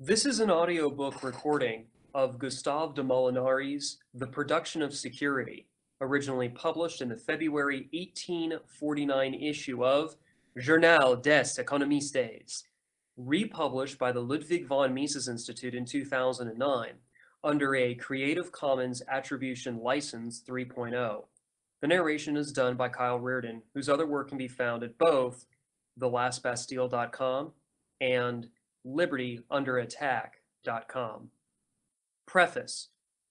This is an audiobook recording of Gustave de Molinari's The Production of Security, originally published in the February 1849 issue of Journal des Economistes, republished by the Ludwig von Mises Institute in 2009 under a Creative Commons Attribution License 3.0. The narration is done by Kyle Rearden, whose other work can be found at both thelastbastille.com and libertyunderattack.com. Preface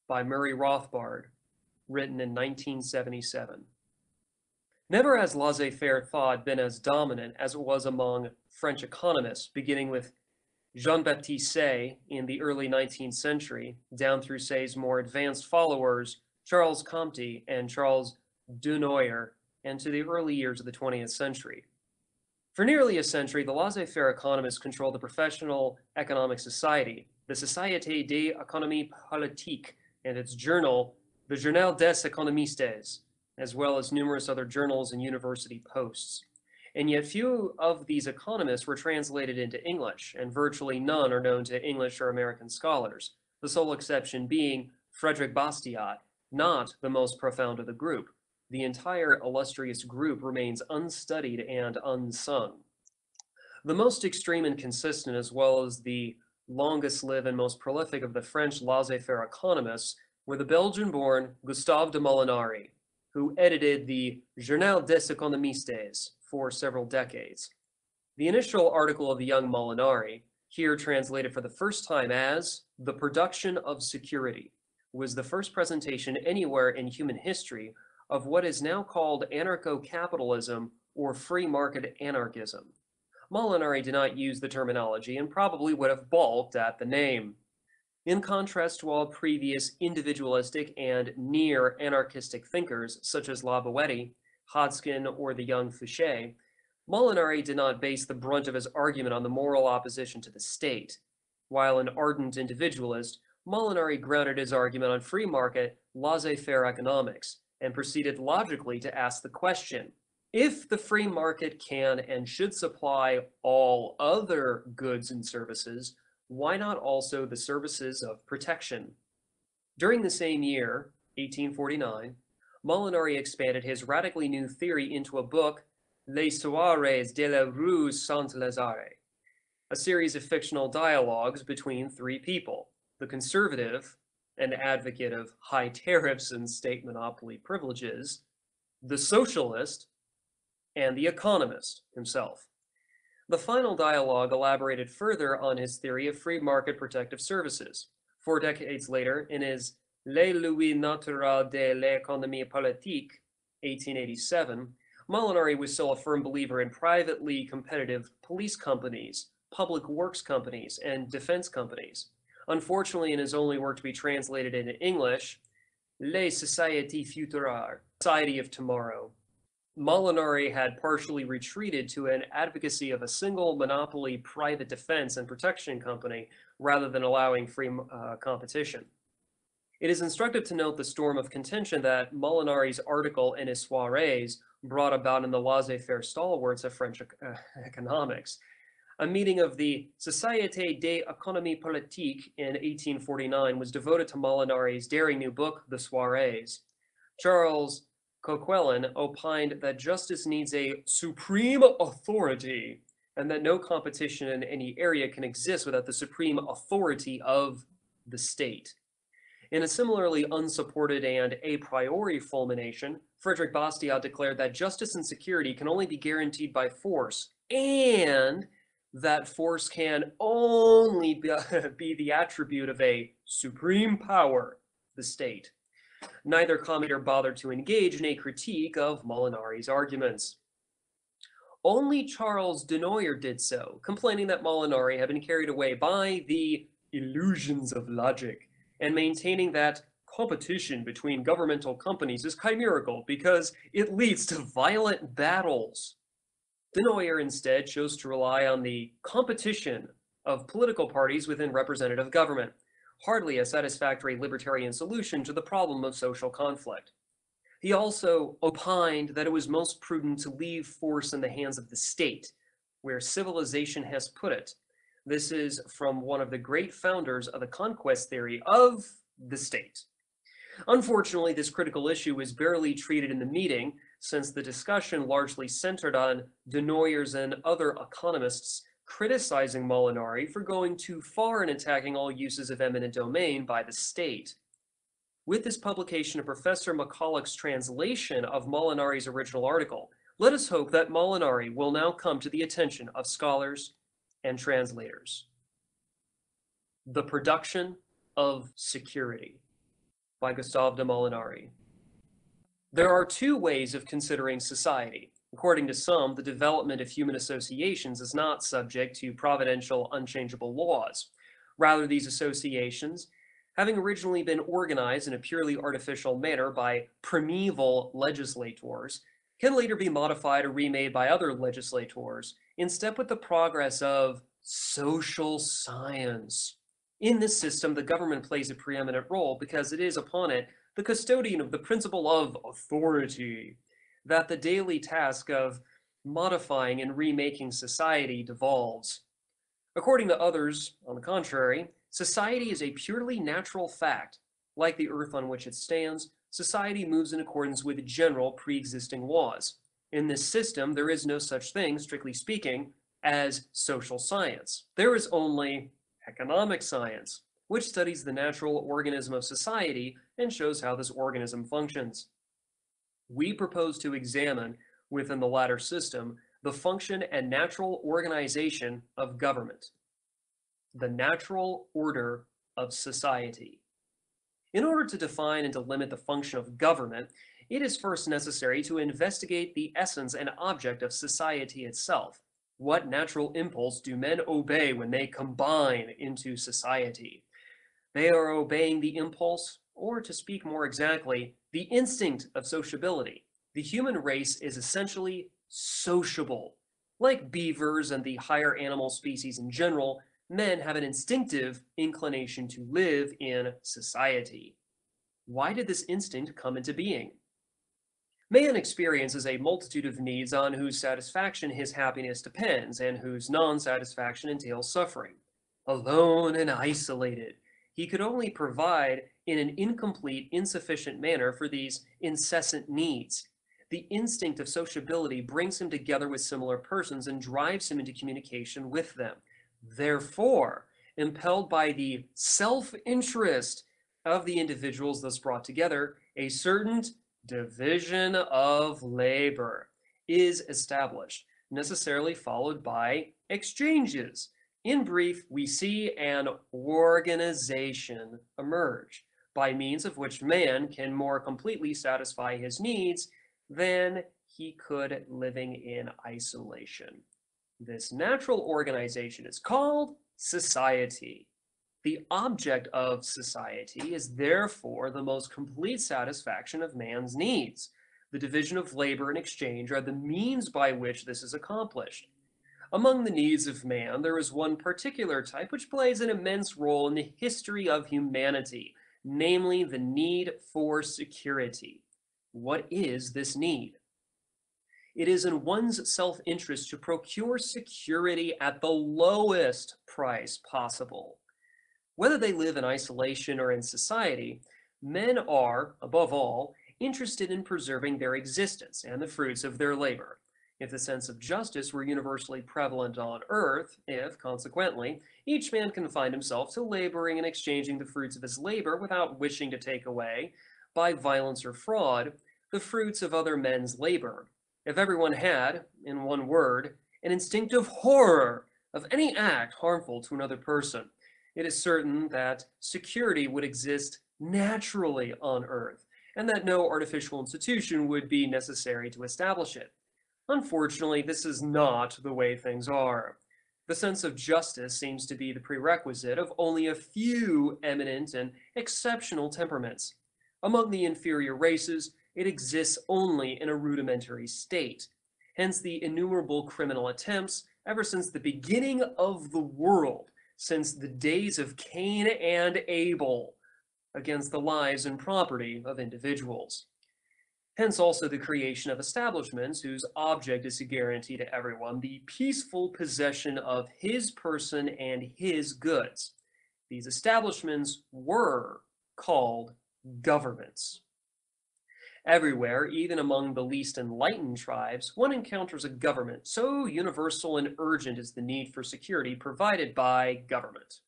by Murray Rothbard, written in 1977. Never has laissez-faire thought been as dominant as it was among French economists, beginning with Jean-Baptiste Say in the early 19th century, down through Say's more advanced followers, Charles Comte and Charles Dunoyer, and to the early years of the 20th century. For nearly a century, the laissez-faire economists controlled the professional economic society, the Société d'économie politique, and its journal, the Journal des économistes, as well as numerous other journals and university posts. And yet few of these economists were translated into English, and virtually none are known to English or American scholars, the sole exception being Frederick Bastiat, not the most profound of the group the entire illustrious group remains unstudied and unsung. The most extreme and consistent, as well as the longest lived and most prolific of the French laissez-faire economists, were the Belgian-born Gustave de Molinari, who edited the Journal des économistes for several decades. The initial article of the young Molinari, here translated for the first time as The Production of Security, was the first presentation anywhere in human history of what is now called anarcho-capitalism or free market anarchism. Molinari did not use the terminology and probably would have balked at the name. In contrast to all previous individualistic and near anarchistic thinkers such as La Boétie, Hodgskin, or the young Fichte, Molinari did not base the brunt of his argument on the moral opposition to the state. While an ardent individualist, Molinari grounded his argument on free market, laissez-faire economics, and proceeded logically to ask the question, if the free market can and should supply all other goods and services, why not also the services of protection? During the same year, 1849, Molinari expanded his radically new theory into a book, Les Soirées de la Rue Saint-Lazare, a series of fictional dialogues between three people, the conservative, an advocate of high tariffs and state monopoly privileges, the socialist, and the economist himself. The final dialogue elaborated further on his theory of free market protective services. Four decades later, in his Les Lois Naturelles de l'économie politique, 1887, Molinari was still a firm believer in privately competitive police companies, public works companies, and defense companies. Unfortunately, in his only work to be translated into English, Les Sociétés Futures, Society of Tomorrow, Molinari had partially retreated to an advocacy of a single monopoly private defense and protection company rather than allowing free uh, competition. It is instructive to note the storm of contention that Molinari's article in his soirées brought about in the laissez-faire stalwarts of French uh, economics. A meeting of the Société d'économie politique in 1849 was devoted to Molinari's daring new book, The Soirées. Charles Coquelin opined that justice needs a supreme authority and that no competition in any area can exist without the supreme authority of the state. In a similarly unsupported and a priori fulmination, Frederick Bastiat declared that justice and security can only be guaranteed by force and that force can only be, the attribute of a supreme power, the state. Neither commentator bothered to engage in a critique of Molinari's arguments. Only Charles Dunoyer did so, complaining that Molinari had been carried away by the illusions of logic, and maintaining that competition between governmental companies is chimerical because it leads to violent battles. Dunoyer instead chose to rely on the competition of political parties within representative government, hardly a satisfactory libertarian solution to the problem of social conflict. He also opined that it was most prudent to leave force in the hands of the state, where civilization has put it, This is from one of the great founders of the conquest theory of the state. Unfortunately, this critical issue was barely treated in the meeting, since the discussion largely centered on Dunoyer's and other economists criticizing Molinari for going too far in attacking all uses of eminent domain by the state. With this publication of Professor McCulloch's translation of Molinari's original article, let us hope that Molinari will now come to the attention of scholars and translators. The Production of Security by Gustave de Molinari. There are two ways of considering society. According to some, the development of human associations is not subject to providential, unchangeable laws. Rather, these associations, having originally been organized in a purely artificial manner by primeval legislators, can later be modified or remade by other legislators in step with the progress of social science. In this system, the government plays a preeminent role because it is upon it the custodian of the principle of authority, that the daily task of modifying and remaking society devolves. According to others, on the contrary, society is a purely natural fact. Like the earth on which it stands, society moves in accordance with general pre-existing laws. In this system, there is no such thing, strictly speaking, as social science. There is only economic science, which studies the natural organism of society and shows how this organism functions. We propose to examine, within the latter system, the function and natural organization of government, the natural order of society. In order to define and to limit the function of government, it is first necessary to investigate the essence and object of society itself. What natural impulse do men obey when they combine into society? They are obeying the impulse, or to speak more exactly, the instinct of sociability. The human race is essentially sociable. Like beavers and the higher animal species in general, men have an instinctive inclination to live in society. Why did this instinct come into being? Man experiences a multitude of needs on whose satisfaction his happiness depends and whose non-satisfaction entails suffering. Alone and isolated, he could only provide in an incomplete, insufficient manner for these incessant needs. The instinct of sociability brings him together with similar persons and drives him into communication with them. Therefore, impelled by the self-interest of the individuals thus brought together, a certain division of labor is established, necessarily followed by exchanges. In brief, we see an organization emerge by means of which man can more completely satisfy his needs than he could living in isolation. This natural organization is called society. The object of society is therefore the most complete satisfaction of man's needs. The division of labor and exchange are the means by which this is accomplished. Among the needs of man, there is one particular type which plays an immense role in the history of humanity, namely the need for security. What is this need? It is in one's self-interest to procure security at the lowest price possible. Whether they live in isolation or in society, men are, above all, interested in preserving their existence and the fruits of their labor. If the sense of justice were universally prevalent on earth, if, consequently, each man confined himself to laboring and exchanging the fruits of his labor without wishing to take away, by violence or fraud, the fruits of other men's labor, if everyone had, in one word, an instinctive horror of any act harmful to another person, it is certain that security would exist naturally on Earth, and that no artificial institution would be necessary to establish it. Unfortunately, this is not the way things are. The sense of justice seems to be the prerequisite of only a few eminent and exceptional temperaments. Among the inferior races, it exists only in a rudimentary state. Hence the innumerable criminal attempts ever since the beginning of the world since the days of Cain and Abel against the lives and property of individuals. Hence also the creation of establishments whose object is to guarantee to everyone the peaceful possession of his person and his goods. These establishments were called governments. Everywhere, even among the least enlightened tribes, one encounters a government, so universal and urgent is the need for security provided by government.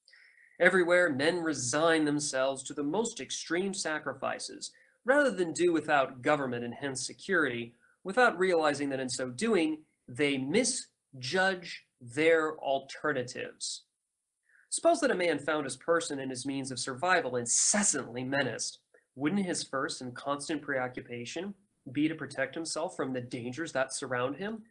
Everywhere, men resign themselves to the most extreme sacrifices, rather than do without government and hence security, without realizing that in so doing, they misjudge their alternatives. Suppose that a man found his person and his means of survival incessantly menaced. Wouldn't his first and constant preoccupation be to protect himself from the dangers that surround him?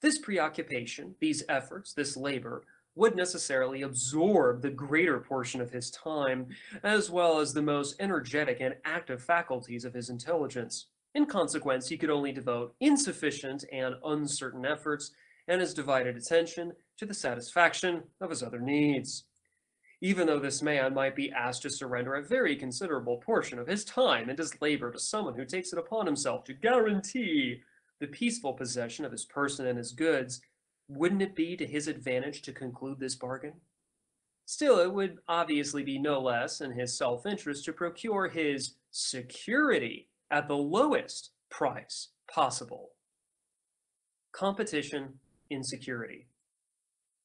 This preoccupation, these efforts, this labor, would necessarily absorb the greater portion of his time, as well as the most energetic and active faculties of his intelligence. In consequence, he could only devote insufficient and uncertain efforts and his divided attention to the satisfaction of his other needs. Even though this man might be asked to surrender a very considerable portion of his time and his labor to someone who takes it upon himself to guarantee the peaceful possession of his person and his goods, wouldn't it be to his advantage to conclude this bargain? Still, it would obviously be no less in his self-interest to procure his security at the lowest price possible. Competition in security.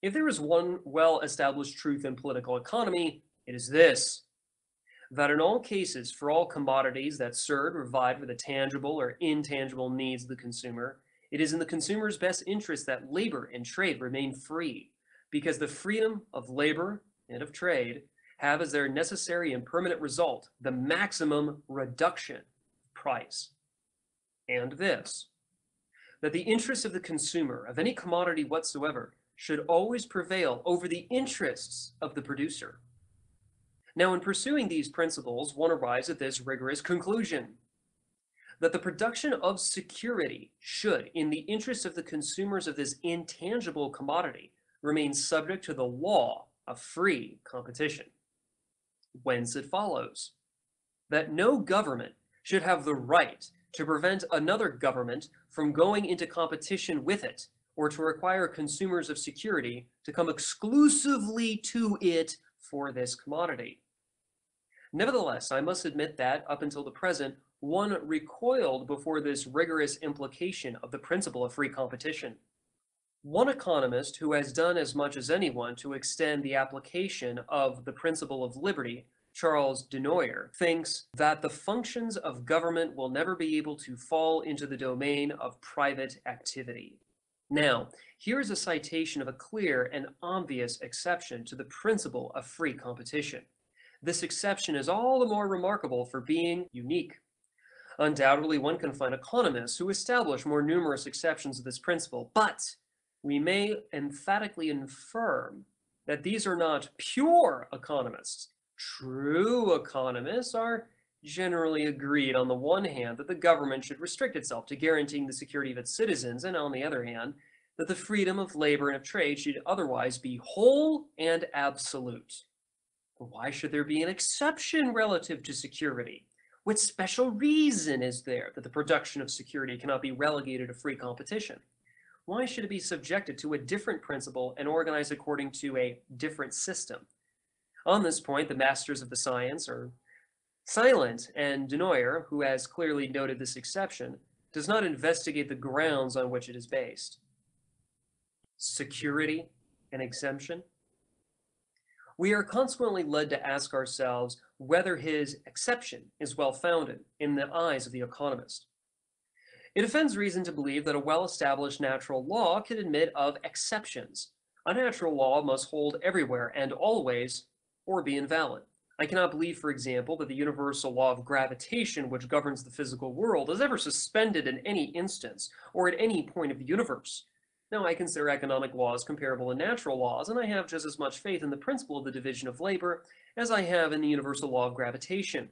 If there is one well-established truth in political economy, it is this, that in all cases, for all commodities that serve or provide for the tangible or intangible needs of the consumer, it is in the consumer's best interest that labor and trade remain free, because the freedom of labor and of trade have as their necessary and permanent result the maximum reduction price. And this, that the interests of the consumer of any commodity whatsoever should always prevail over the interests of the producer. Now, in pursuing these principles, one arrives at this rigorous conclusion that the production of security should, in the interest of the consumers of this intangible commodity, remain subject to the law of free competition. Whence it follows that no government should have the right to prevent another government from going into competition with it or to require consumers of security to come exclusively to it for this commodity. Nevertheless, I must admit that, up until the present, one recoiled before this rigorous implication of the principle of free competition. One economist who has done as much as anyone to extend the application of the principle of liberty, Charles Dunoyer, thinks that the functions of government will never be able to fall into the domain of private activity. Now, here is a citation of a clear and obvious exception to the principle of free competition. This exception is all the more remarkable for being unique. Undoubtedly, one can find economists who establish more numerous exceptions to this principle, but we may emphatically affirm that these are not pure economists. True economists are generally agreed on the one hand that the government should restrict itself to guaranteeing the security of its citizens, and on the other hand, that the freedom of labor and of trade should otherwise be whole and absolute. Why should there be an exception relative to security? What special reason is there that the production of security cannot be relegated to free competition? Why should it be subjected to a different principle and organized according to a different system? On this point, the masters of the science are silent, and Dunoyer, who has clearly noted this exception, does not investigate the grounds on which it is based. Security and exemption? We are consequently led to ask ourselves whether his exception is well-founded in the eyes of the economist. It offends reason to believe that a well-established natural law can admit of exceptions. A natural law must hold everywhere and always, or be invalid. I cannot believe, for example, that the universal law of gravitation which governs the physical world is ever suspended in any instance or at any point of the universe. Now, I consider economic laws comparable to natural laws, and I have just as much faith in the principle of the division of labor as I have in the universal law of gravitation.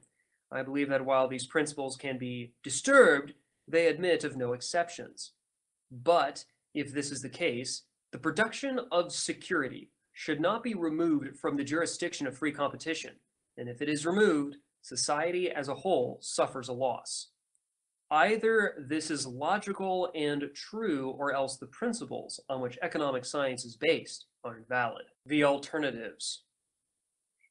I believe that while these principles can be disturbed, they admit of no exceptions. But if this is the case, the production of security should not be removed from the jurisdiction of free competition, and if it is removed, society as a whole suffers a loss. Either this is logical and true, or else the principles on which economic science is based are invalid. The alternatives.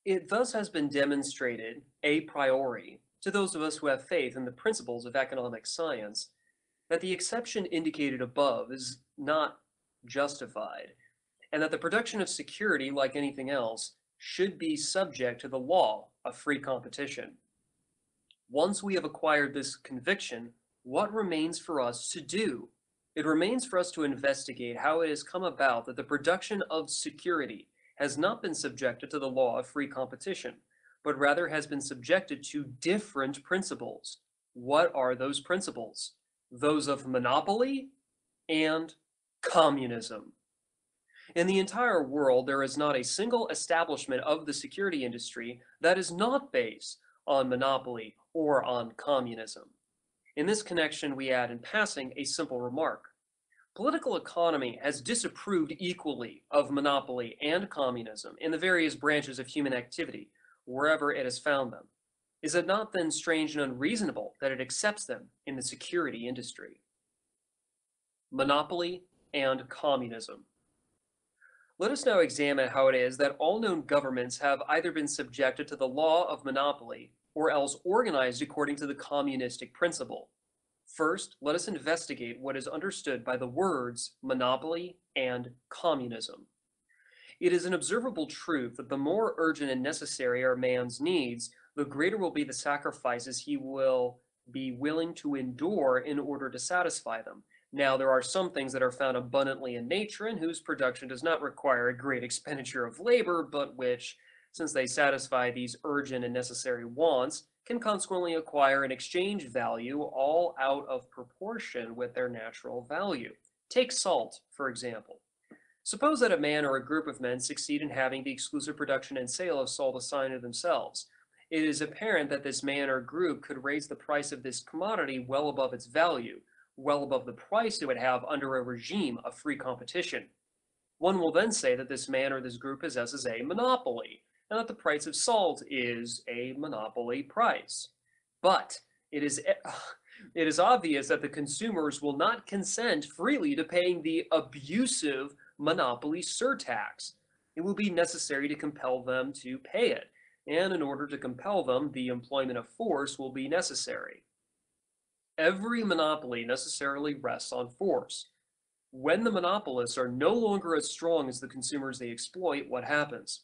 It thus has been demonstrated a priori to those of us who have faith in the principles of economic science that the exception indicated above is not justified, and that the production of security, like anything else, should be subject to the law of free competition. Once we have acquired this conviction, what remains for us to do? It remains for us to investigate how it has come about that the production of security has not been subjected to the law of free competition, but rather has been subjected to different principles. What are those principles? Those of monopoly and communism. In the entire world, there is not a single establishment of the security industry that is not based on monopoly or on communism. In this connection, we add in passing a simple remark. Political economy has disapproved equally of monopoly and communism in the various branches of human activity, wherever it has found them. Is it not then strange and unreasonable that it accepts them in the security industry? Monopoly and communism. Let us now examine how it is that all known governments have either been subjected to the law of monopoly or else organized according to the communistic principle. First, let us investigate what is understood by the words monopoly and communism. It is an observable truth that the more urgent and necessary are man's needs, the greater will be the sacrifices he will be willing to endure in order to satisfy them. Now, there are some things that are found abundantly in nature and whose production does not require a great expenditure of labor, but which, since they satisfy these urgent and necessary wants, can consequently acquire an exchange value all out of proportion with their natural value. Take salt, for example. Suppose that a man or a group of men succeed in having the exclusive production and sale of salt assigned to themselves. It is apparent that this man or group could raise the price of this commodity well above its value, well above the price it would have under a regime of free competition. One will then say that this man or this group possesses a monopoly, and that the price of salt is a monopoly price. But it is, eh, it is obvious that the consumers will not consent freely to paying the abusive monopoly surtax. It will be necessary to compel them to pay it, and in order to compel them, the employment of force will be necessary. Every monopoly necessarily rests on force. When the monopolists are no longer as strong as the consumers they exploit, what happens?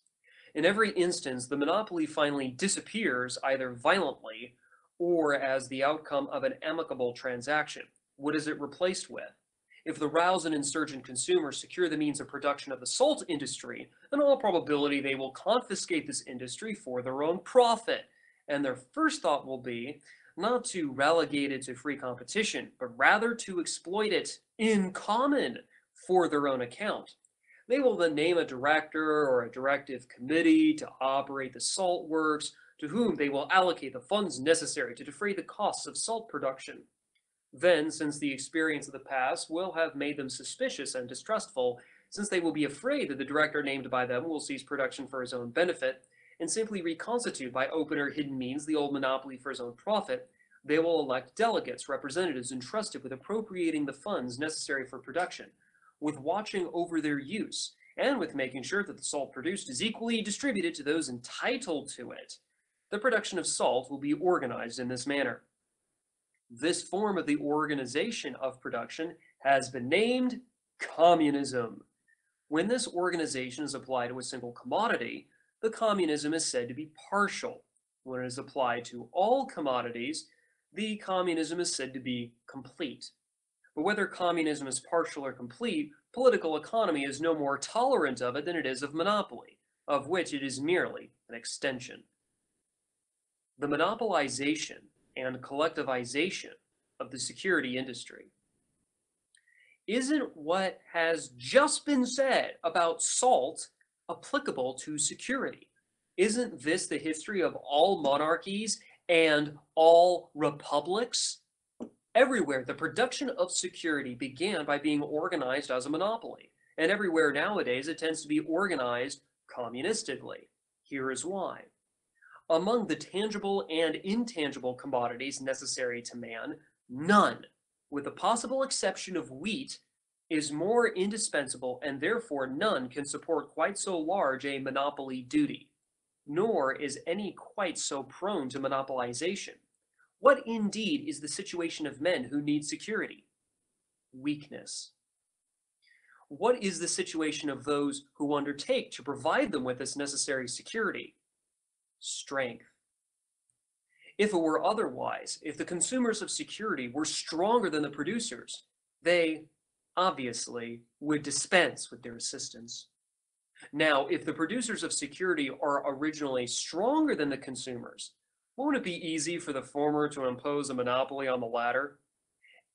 In every instance, the monopoly finally disappears either violently or as the outcome of an amicable transaction. What is it replaced with? If the roused and insurgent consumers secure the means of production of the salt industry, in all probability they will confiscate this industry for their own profit. And their first thought will be not to relegate it to free competition, but rather to exploit it in common for their own account. They will then name a director or a directive committee to operate the salt works, to whom they will allocate the funds necessary to defray the costs of salt production. Then, since the experience of the past will have made them suspicious and distrustful, since they will be afraid that the director named by them will cease production for his own benefit, and simply reconstitute by open or hidden means the old monopoly for his own profit, they will elect delegates, representatives entrusted with appropriating the funds necessary for production, with watching over their use, and with making sure that the salt produced is equally distributed to those entitled to it. The production of salt will be organized in this manner. This form of the organization of production has been named communism. When this organization is applied to a single commodity, the communism is said to be partial. When it is applied to all commodities, the communism is said to be complete. But whether communism is partial or complete, political economy is no more tolerant of it than it is of monopoly, of which it is merely an extension. The monopolization and collectivization of the security industry isn't what has just been said about salt applicable to security. Isn't this the history of all monarchies and all republics? Everywhere, the production of security began by being organized as a monopoly. And everywhere nowadays, it tends to be organized communistically. Here is why. Among the tangible and intangible commodities necessary to man, None, with the possible exception of wheat, is more indispensable and therefore none can support quite so large a monopoly duty, nor is any quite so prone to monopolization. What indeed is the situation of men who need security? Weakness. What is the situation of those who undertake to provide them with this necessary security? Strength. If it were otherwise, if the consumers of security were stronger than the producers, they obviously would dispense with their assistance. Now, if the producers of security are originally stronger than the consumers, won't it be easy for the former to impose a monopoly on the latter?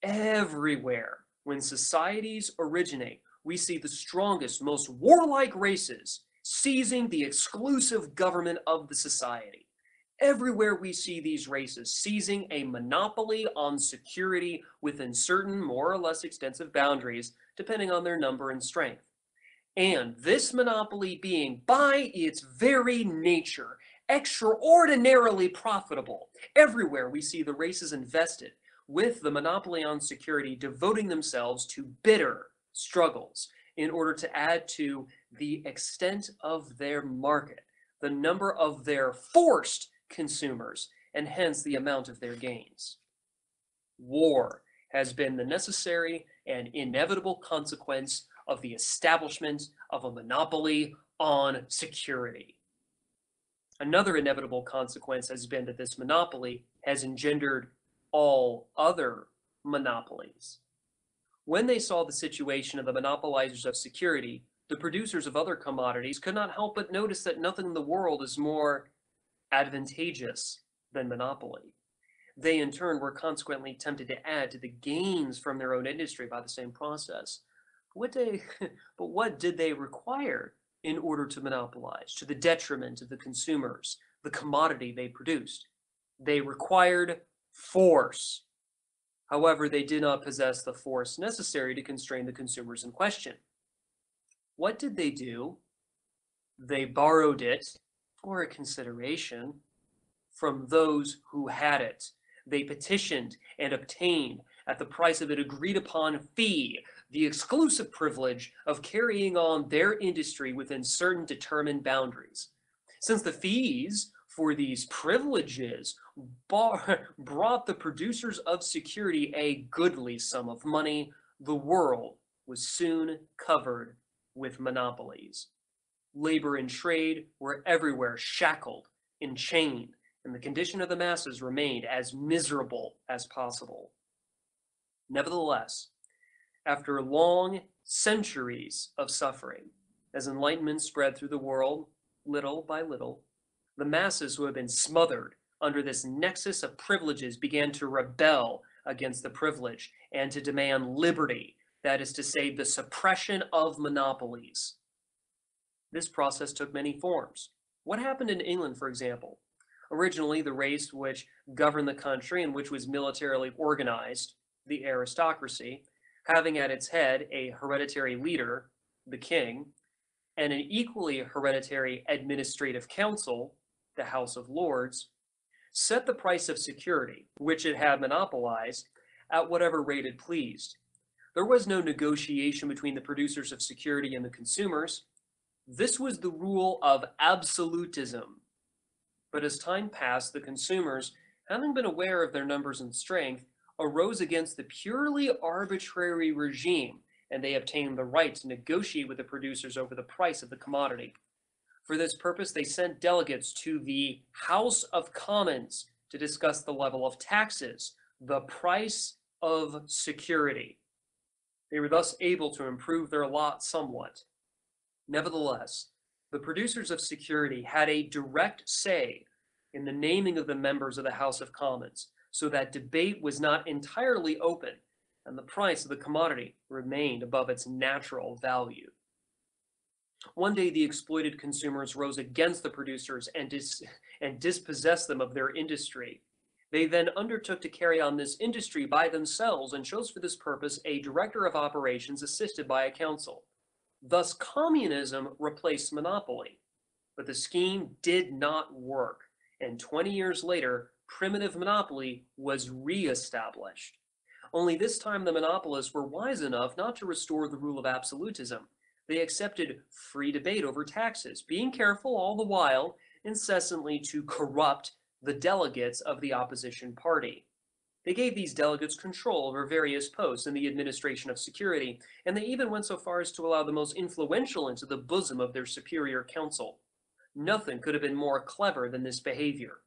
Everywhere, when societies originate, we see the strongest, most warlike races seizing the exclusive government of the society. Everywhere we see these races seizing a monopoly on security within certain more or less extensive boundaries, depending on their number and strength. And this monopoly being, by its very nature, extraordinarily profitable. Everywhere we see the races invested with the monopoly on security devoting themselves to bitter struggles in order to add to the extent of their market, the number of their forced consumers, and hence the amount of their gains. War has been the necessary and inevitable consequence of the establishment of a monopoly on security. Another inevitable consequence has been that this monopoly has engendered all other monopolies. When they saw the situation of the monopolizers of security, the producers of other commodities could not help but notice that nothing in the world is more advantageous than monopoly. They in turn were consequently tempted to add to the gains from their own industry by the same process. What they, but what did they require in order to monopolize to the detriment of the consumers, the commodity they produced? They required force. However, they did not possess the force necessary to constrain the consumers in question. What did they do? They borrowed it for a consideration from those who had it. They petitioned and obtained at the price of an agreed upon fee the exclusive privilege of carrying on their industry within certain determined boundaries. Since the fees for these privileges bar- brought the producers of security a goodly sum of money, the world was soon covered with monopolies labor and trade were everywhere shackled, enchained, and the condition of the masses remained as miserable as possible. Nevertheless, after long centuries of suffering, as enlightenment spread through the world, little by little, the masses who had been smothered under this nexus of privileges began to rebel against the privilege and to demand liberty, that is to say, the suppression of monopolies. This process took many forms. What happened in England, for example? Originally, the race which governed the country and which was militarily organized, the aristocracy, having at its head a hereditary leader, the king, and an equally hereditary administrative council, the House of Lords, set the price of security, which it had monopolized, at whatever rate it pleased. There was no negotiation between the producers of security and the consumers. This was the rule of absolutism. But as time passed, the consumers, having been aware of their numbers and strength, arose against the purely arbitrary regime, and they obtained the right to negotiate with the producers over the price of the commodity. For this purpose, they sent delegates to the House of Commons to discuss the level of taxes, the price of security. They were thus able to improve their lot somewhat. Nevertheless, the producers of security had a direct say in the naming of the members of the House of Commons, so that debate was not entirely open and the price of the commodity remained above its natural value. One day, the exploited consumers rose against the producers and, dis- and dispossessed them of their industry. They then undertook to carry on this industry by themselves and chose for this purpose a director of operations assisted by a council. Thus, communism replaced monopoly. But the scheme did not work, and 20 years later, primitive monopoly was re-established. Only this time the monopolists were wise enough not to restore the rule of absolutism. They accepted free debate over taxes, being careful all the while incessantly to corrupt the delegates of the opposition party. They gave these delegates control over various posts in the administration of security, and they even went so far as to allow the most influential into the bosom of their superior council. Nothing could have been more clever than this behavior.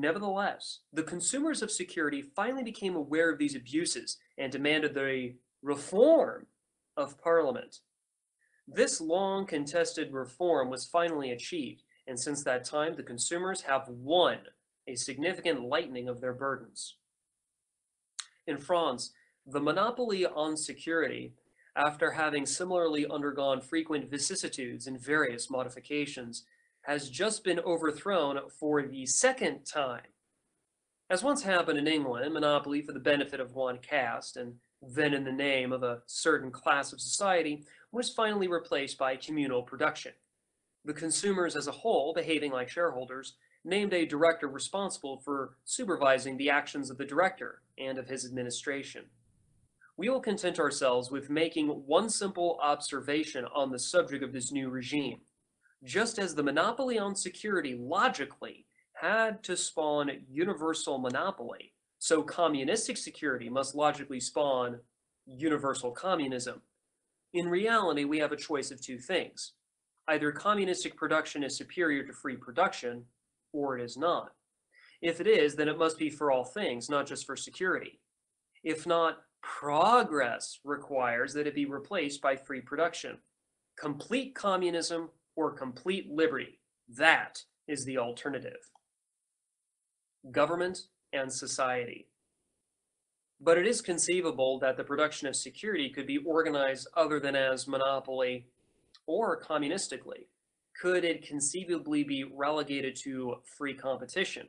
Nevertheless, the consumers of security finally became aware of these abuses and demanded the reform of Parliament. This long contested reform was finally achieved, and since that time, the consumers have won a significant lightening of their burdens. In France, the monopoly on security, after having similarly undergone frequent vicissitudes and various modifications, has just been overthrown for the second time. As once happened in England, monopoly for the benefit of one caste, and then in the name of a certain class of society, was finally replaced by communal production. The consumers as a whole, behaving like shareholders, named a director responsible for supervising the actions of the director and of his administration. We will content ourselves with making one simple observation on the subject of this new regime just as the monopoly on security logically had to spawn universal monopoly, so communistic security must logically spawn universal communism. In reality, we have a choice of two things. Either communistic production is superior to free production, or it is not. If it is, then it must be for all things, not just for security. If not, progress requires that it be replaced by free production. Complete communism or complete liberty. That is the alternative. Government and society. But it is conceivable that the production of security could be organized other than as monopoly or communistically. Could it conceivably be relegated to free competition?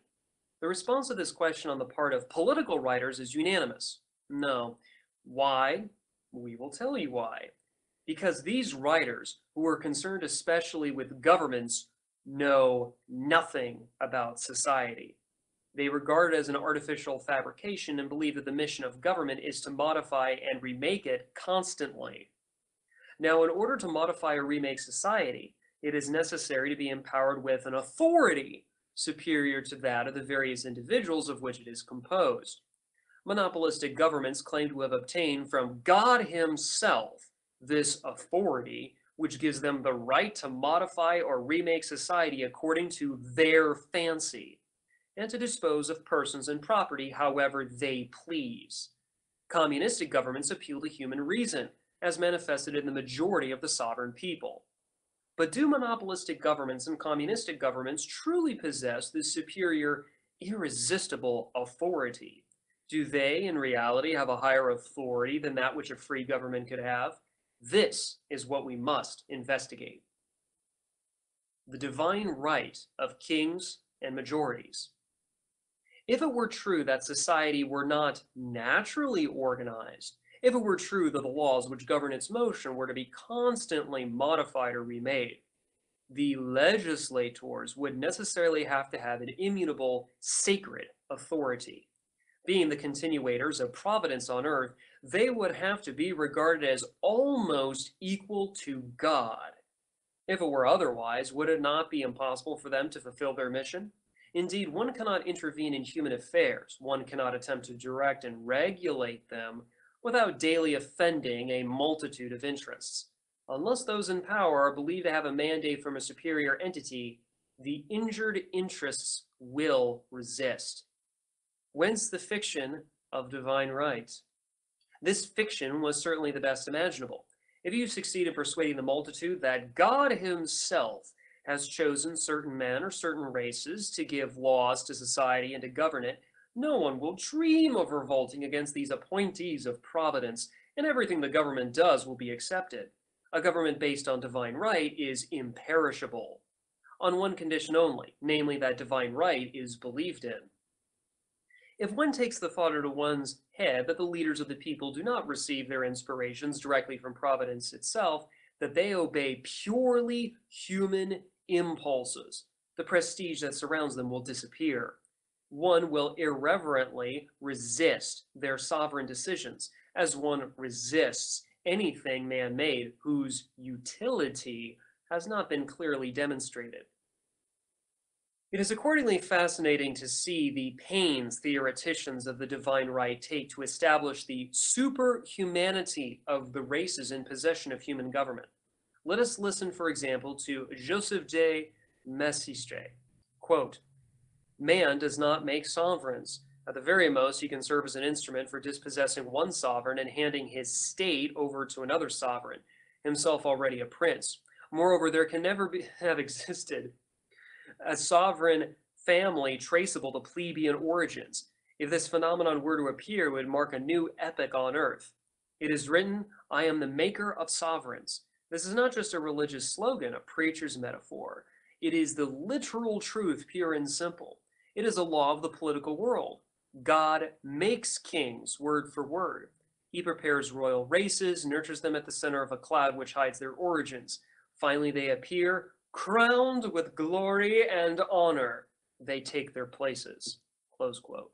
The response to this question on the part of political writers is unanimous. No. Why? We will tell you why because these writers, who are concerned especially with governments, know nothing about society. They regard it as an artificial fabrication and believe that the mission of government is to modify and remake it constantly. Now, in order to modify or remake society, it is necessary to be empowered with an authority superior to that of the various individuals of which it is composed. Monopolistic governments claim to have obtained from God himself this authority, which gives them the right to modify or remake society according to their fancy, and to dispose of persons and property however they please. Communistic governments appeal to human reason, as manifested in the majority of the sovereign people. But do monopolistic governments and communistic governments truly possess this superior, irresistible authority? Do they, in reality, have a higher authority than that which a free government could have? This is what we must investigate. The divine right of kings and majorities. If it were true that society were not naturally organized, if it were true that the laws which govern its motion were to be constantly modified or remade, the legislators would necessarily have to have an immutable, sacred authority. Being the continuators of providence on earth, they would have to be regarded as almost equal to God. If it were otherwise, would it not be impossible for them to fulfill their mission? Indeed, one cannot intervene in human affairs, one cannot attempt to direct and regulate them without daily offending a multitude of interests. Unless those in power are believed to have a mandate from a superior entity, the injured interests will resist. Whence the fiction of divine rights. This fiction was certainly the best imaginable. If you succeed in persuading the multitude that God himself has chosen certain men or certain races to give laws to society and to govern it, no one will dream of revolting against these appointees of providence, and everything the government does will be accepted. A government based on divine right is imperishable. On one condition only, namely that divine right is believed in. If one takes the thought into one's head that the leaders of the people do not receive their inspirations directly from Providence itself, that they obey purely human impulses, the prestige that surrounds them will disappear. one will irreverently resist their sovereign decisions, as one resists anything man made whose utility has not been clearly demonstrated. It is accordingly fascinating to see the pains theoreticians of the divine right take to establish the superhumanity of the races in possession of human government. Let us listen, for example, to Joseph de Maistre. Quote, Man does not make sovereigns. At the very most, he can serve as an instrument for dispossessing one sovereign and handing his state over to another sovereign, himself already a prince. Moreover, there can never be, have existed a sovereign family traceable to plebeian origins. If this phenomenon were to appear, it would mark a new epoch on earth. It is written, I am the maker of sovereigns. This is not just a religious slogan, a preacher's metaphor. It is the literal truth, pure and simple. It is a law of the political world. God makes kings, word for word. He prepares royal races, nurtures them at the center of a cloud which hides their origins. Finally, they appear, crowned with glory and honor, they take their places. Close quote.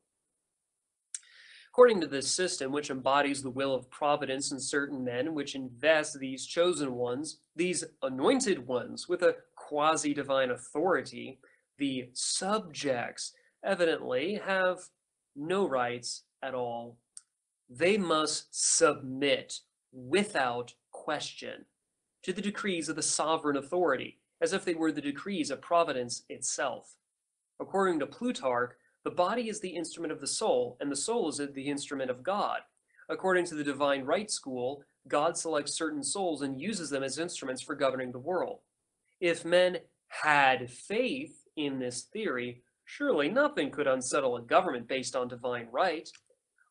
According to this system, which embodies the will of providence in certain men, which invests these chosen ones, these anointed ones, with a quasi divine authority, the subjects evidently have no rights at all. They must submit without question to the decrees of the sovereign authority as if they were the decrees of providence itself. According to Plutarch, the body is the instrument of the soul, and the soul is the instrument of God. According to the divine right school, God selects certain souls and uses them as instruments for governing the world. If men had faith in this theory, surely nothing could unsettle a government based on divine right.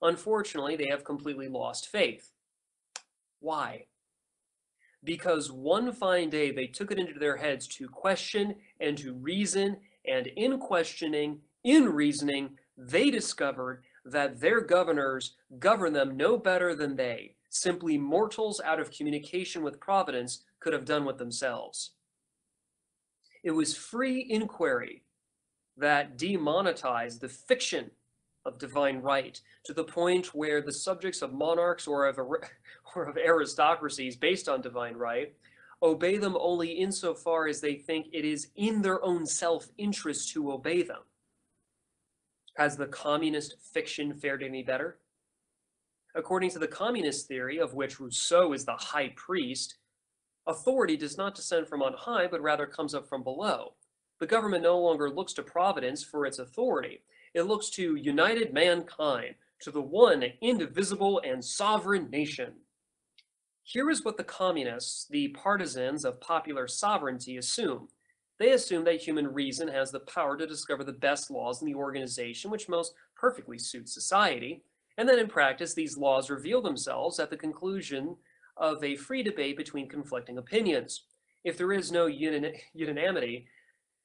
Unfortunately, they have completely lost faith. Why? Because one fine day they took it into their heads to question and to reason, and in questioning, in reasoning, they discovered that their governors govern them no better than they, simply mortals out of communication with Providence, could have done with themselves. It was free inquiry that demonetized the fiction of divine right to the point where the subjects of monarchs or of, or of aristocracies based on divine right obey them only insofar as they think it is in their own self-interest to obey them. Has the communist fiction fared any better? According to the communist theory, of which Rousseau is the high priest, authority does not descend from on high, but rather comes up from below. The government no longer looks to providence for its authority. It looks to united mankind, to the one indivisible and sovereign nation. Here is what the communists, the partisans of popular sovereignty, assume. They assume that human reason has the power to discover the best laws in the organization which most perfectly suits society, and that in practice these laws reveal themselves at the conclusion of a free debate between conflicting opinions. If there is no unanimity,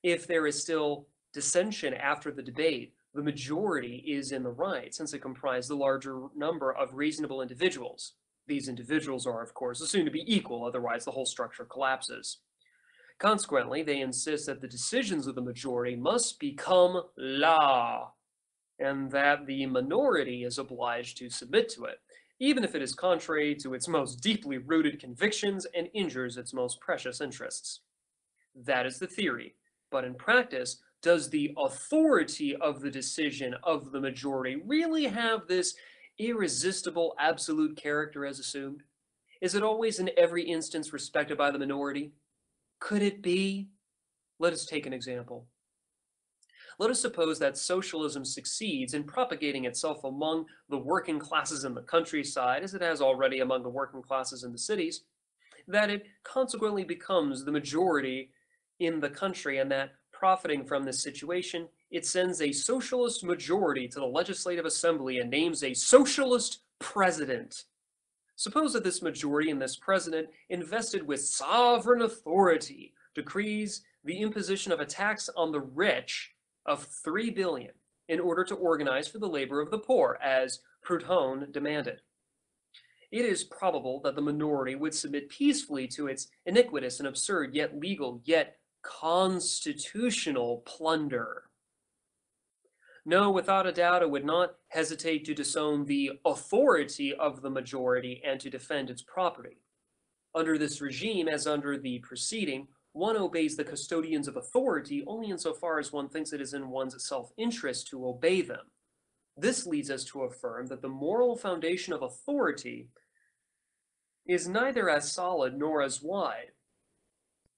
if there is still dissension after the debate, the majority is in the right since it comprised the larger number of reasonable individuals. These individuals are, of course, assumed to be equal, otherwise the whole structure collapses. Consequently, they insist that the decisions of the majority must become law, and that the minority is obliged to submit to it, even if it is contrary to its most deeply rooted convictions and injures its most precious interests. That is the theory, but in practice, does the authority of the decision of the majority really have this irresistible absolute character as assumed? Is it always in every instance respected by the minority? Could it be? Let us take an example. Let us suppose that socialism succeeds in propagating itself among the working classes in the countryside, as it has already among the working classes in the cities, that it consequently becomes the majority in the country, and that Profiting from this situation, it sends a socialist majority to the Legislative Assembly and names a socialist president. Suppose that this majority and this president, invested with sovereign authority, decrees the imposition of a tax on the rich of 3 billion in order to organize for the labor of the poor, as Proudhon demanded. It is probable that the minority would submit peacefully to its iniquitous and absurd, yet legal, yet constitutional plunder. No, without a doubt, it would not hesitate to disown the authority of the majority and to defend its property. Under this regime, as under the preceding, one obeys the custodians of authority only insofar as one thinks it is in one's self-interest to obey them. This leads us to affirm that the moral foundation of authority is neither as solid nor as wide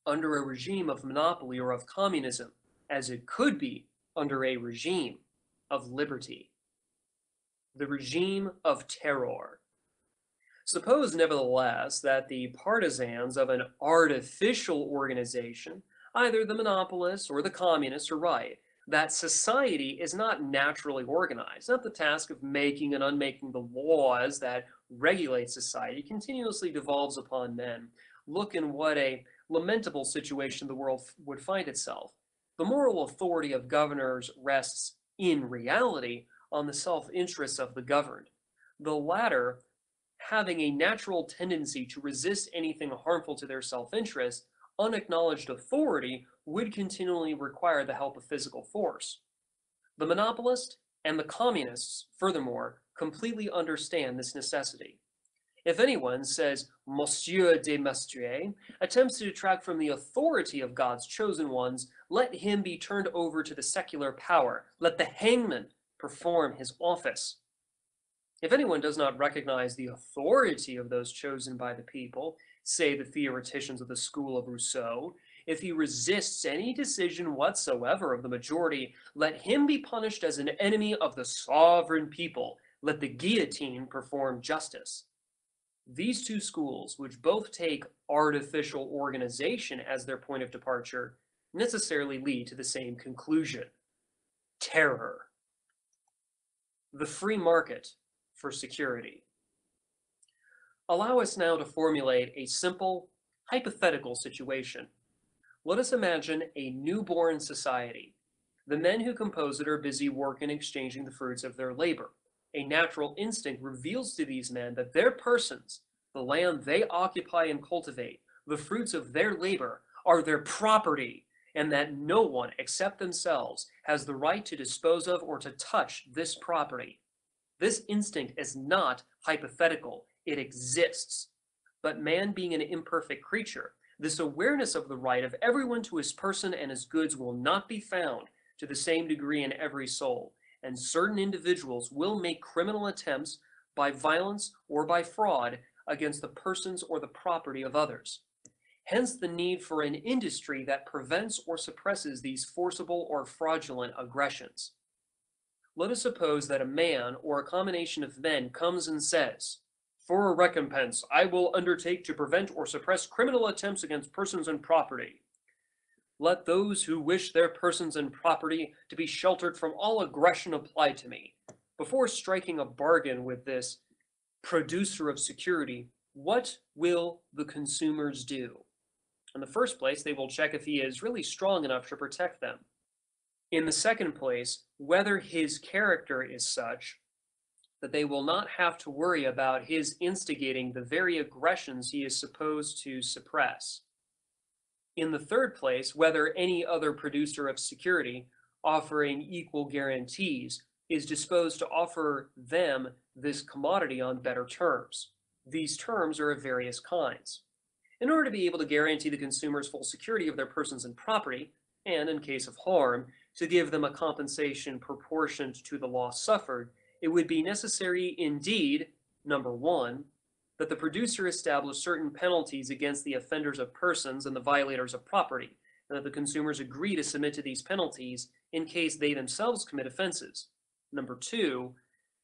under a regime of monopoly or of communism as it could be under a regime of liberty. The regime of terror. Suppose, nevertheless, that the partisans of an artificial organization, either the monopolists or the communists, are right, that society is not naturally organized, not the task of making and unmaking the laws that regulate society continuously devolves upon men. Look in what a lamentable situation the world would find itself. The moral authority of governors rests, in reality, on the self-interests of the governed. The latter, having a natural tendency to resist anything harmful to their self-interest, unacknowledged authority would continually require the help of physical force. The monopolist and the communists, furthermore, completely understand this necessity. If anyone says Monsieur de Maistre attempts to detract from the authority of God's chosen ones, let him be turned over to the secular power. Let the hangman perform his office. If anyone does not recognize the authority of those chosen by the people, say the theoreticians of the school of Rousseau, if he resists any decision whatsoever of the majority, let him be punished as an enemy of the sovereign people. Let the guillotine perform justice. These two schools, which both take artificial organization as their point of departure, necessarily lead to the same conclusion. Terror. The free market for security. Allow us now to formulate a simple, hypothetical situation. Let us imagine a newborn society. The men who compose it are busy working exchanging the fruits of their labor. A natural instinct reveals to these men that their persons, the land they occupy and cultivate, the fruits of their labor, are their property, and that no one except themselves has the right to dispose of or to touch this property. This instinct is not hypothetical, it exists. But man being an imperfect creature, this awareness of the right of everyone to his person and his goods will not be found to the same degree in every soul, and certain individuals will make criminal attempts by violence or by fraud against the persons or the property of others. Hence the need for an industry that prevents or suppresses these forcible or fraudulent aggressions. Let us suppose that a man or a combination of men comes and says, for a recompense, I will undertake to prevent or suppress criminal attempts against persons and property. Let those who wish their persons and property to be sheltered from all aggression apply to me. Before striking a bargain with this producer of security, what will the consumers do? In the first place, they will check if he is really strong enough to protect them. In the second place, whether his character is such that they will not have to worry about his instigating the very aggressions he is supposed to suppress. In the third place, whether any other producer of security offering equal guarantees is disposed to offer them this commodity on better terms. These terms are of various kinds. In order to be able to guarantee the consumers full security of their persons and property, and in case of harm, to give them a compensation proportioned to the loss suffered, it would be necessary indeed, number one, that the producer establish certain penalties against the offenders of persons and the violators of property, and that the consumers agree to submit to these penalties in case they themselves commit offenses. Number two,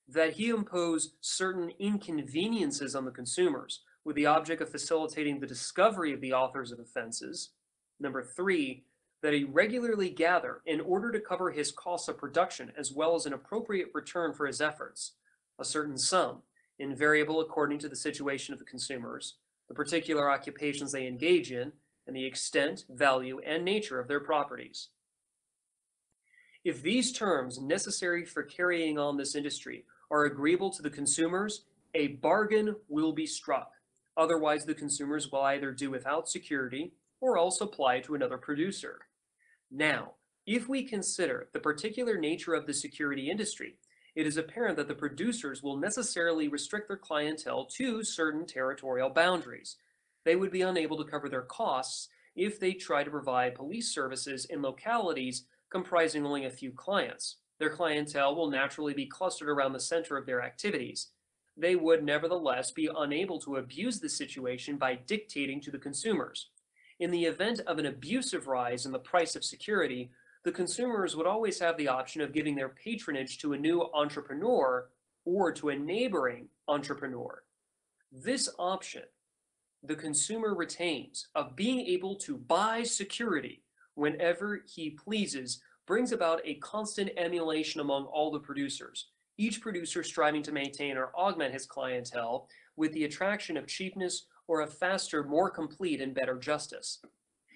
that he impose certain inconveniences on the consumers with the object of facilitating the discovery of the authors of offenses. Number three, that he regularly gather in order to cover his costs of production as well as an appropriate return for his efforts, a certain sum, invariable according to the situation of the consumers, the particular occupations they engage in, and the extent, value, and nature of their properties. If these terms necessary for carrying on this industry are agreeable to the consumers, a bargain will be struck. Otherwise, the consumers will either do without security or else apply to another producer. Now, If we consider the particular nature of the security industry, it is apparent that the producers will necessarily restrict their clientele to certain territorial boundaries. They would be unable to cover their costs if they try to provide police services in localities comprising only a few clients. Their clientele will naturally be clustered around the center of their activities. They would nevertheless be unable to abuse the situation by dictating to the consumers. In the event of an abusive rise in the price of security, the consumers would always have the option of giving their patronage to a new entrepreneur or to a neighboring entrepreneur. This option the consumer retains of being able to buy security whenever he pleases brings about a constant emulation among all the producers, each producer striving to maintain or augment his clientele with the attraction of cheapness or a faster, more complete and better justice.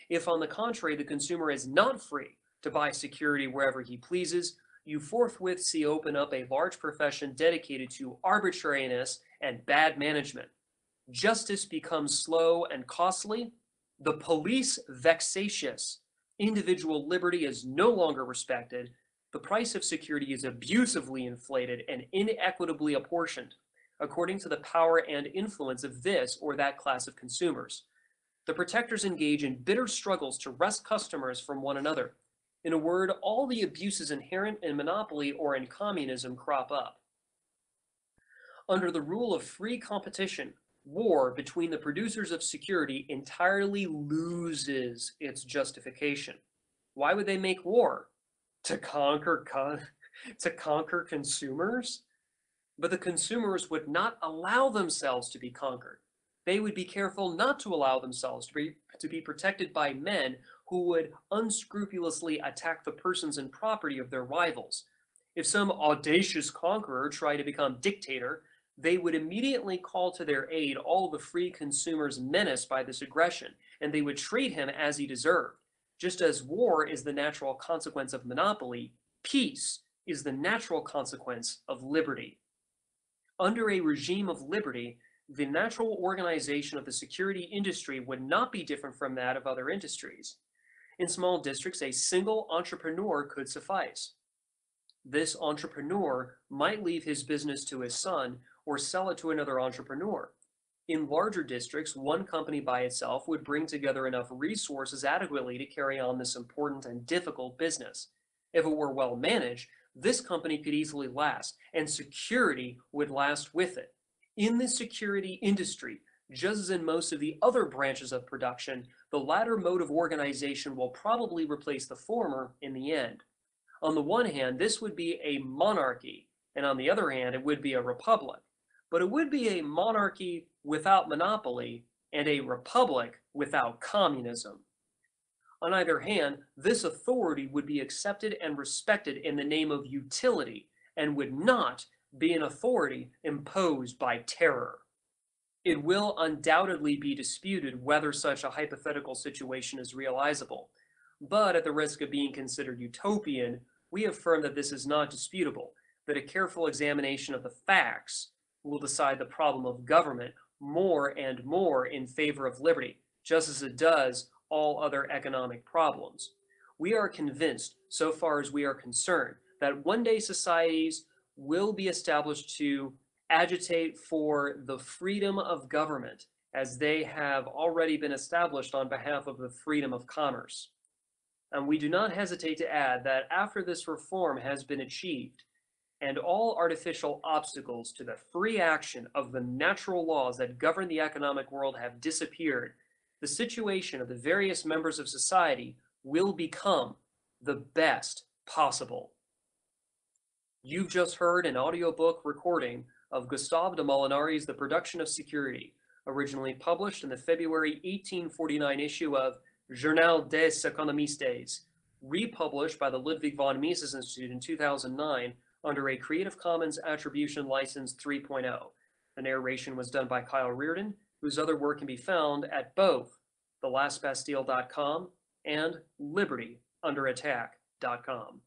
If on the contrary the consumer is not free to buy security wherever he pleases, you forthwith see open up a large profession dedicated to arbitrariness and bad management. Justice becomes slow and costly, the police vexatious, individual liberty is no longer respected, the price of security is abusively inflated and inequitably apportioned according to the power and influence of this or that class of consumers. The protectors engage in bitter struggles to wrest customers from one another. In a word, all the abuses inherent in monopoly or in communism crop up. Under the rule of free competition, war between the producers of security entirely loses its justification. Why would they make war? To conquer con to conquer consumers? But the consumers would not allow themselves to be conquered. They would be careful not to allow themselves to be, to be protected by men who would unscrupulously attack the persons and property of their rivals. If some audacious conqueror tried to become dictator, they would immediately call to their aid all the free consumers menaced by this aggression, and they would treat him as he deserved. Just as war is the natural consequence of monopoly, peace is the natural consequence of liberty. Under a regime of liberty, the natural organization of the security industry would not be different from that of other industries. In small districts, a single entrepreneur could suffice. This entrepreneur might leave his business to his son or sell it to another entrepreneur. In larger districts, one company by itself would bring together enough resources adequately to carry on this important and difficult business. If it were well managed, this company could easily last, and security would last with it. In the security industry, just as in most of the other branches of production, the latter mode of organization will probably replace the former in the end. On the one hand, this would be a monarchy, and on the other hand, it would be a republic but it would be a monarchy without monopoly and a republic without communism. On either hand, this authority would be accepted and respected in the name of utility and would not be an authority imposed by terror. It will undoubtedly be disputed whether such a hypothetical situation is realizable, but at the risk of being considered utopian, we affirm that this is not disputable, that a careful examination of the facts will decide the problem of government more and more in favor of liberty, just as it does all other economic problems. We are convinced, so far as we are concerned, that one day societies will be established to agitate for the freedom of government as they have already been established on behalf of the freedom of commerce. And we do not hesitate to add that after this reform has been achieved, and all artificial obstacles to the free action of the natural laws that govern the economic world have disappeared, the situation of the various members of society will become the best possible. You've just heard an audiobook recording of Gustave de Molinari's The Production of Security, originally published in the February 1849 issue of Journal des Economistes, republished by the Ludwig von Mises Institute in 2009 under a Creative Commons Attribution License 3.0. The narration was done by Kyle Rearden, whose other work can be found at both thelastbastille.com and libertyunderattack.com.